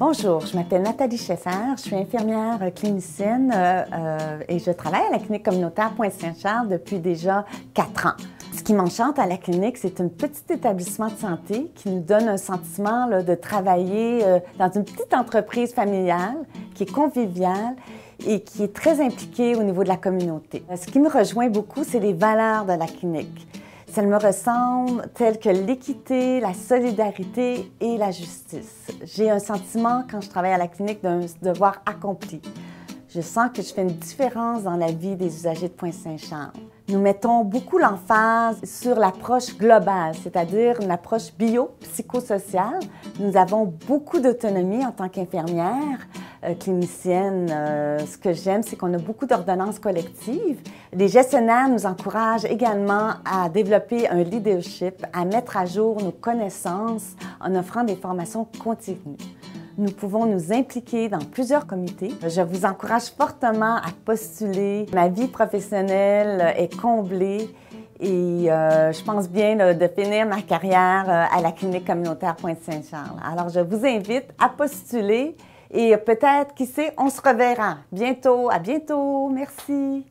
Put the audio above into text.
Bonjour, je m'appelle Nathalie Scheffer, je suis infirmière clinicienne euh, euh, et je travaille à la clinique communautaire Pointe-Saint-Charles depuis déjà quatre ans. Ce qui m'enchante à la clinique, c'est un petit établissement de santé qui nous donne un sentiment de travailler euh, dans une petite entreprise familiale qui est conviviale et qui est très impliquée au niveau de la communauté. Ce qui me rejoint beaucoup, c'est les valeurs de la clinique. Ça me ressemble telles que l'équité, la solidarité et la justice. J'ai un sentiment, quand je travaille à la clinique, d'un devoir accompli. Je sens que je fais une différence dans la vie des usagers de Pointe-Saint-Charles. Nous mettons beaucoup l'emphase sur l'approche globale, c'est-à-dire une approche bio-psychosociale. Nous avons beaucoup d'autonomie en tant qu'infirmière, clinicienne. Euh, ce que j'aime, c'est qu'on a beaucoup d'ordonnances collectives. Les gestionnaires nous encouragent également à développer un leadership, à mettre à jour nos connaissances en offrant des formations continues. Nous pouvons nous impliquer dans plusieurs comités. Je vous encourage fortement à postuler. Ma vie professionnelle est comblée et euh, je pense bien de finir ma carrière euh, à la clinique communautaire Pointe-Saint-Charles. Alors, je vous invite à postuler et peut-être, qui sait, on se reverra bientôt. À bientôt. Merci.